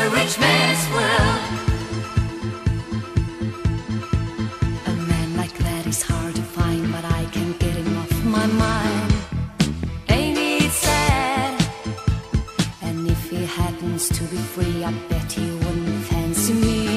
a rich man's world. A man like that is hard to find, but I can't get him off my mind. Ain't it sad? And if he happens to be free, I bet he wouldn't fancy me.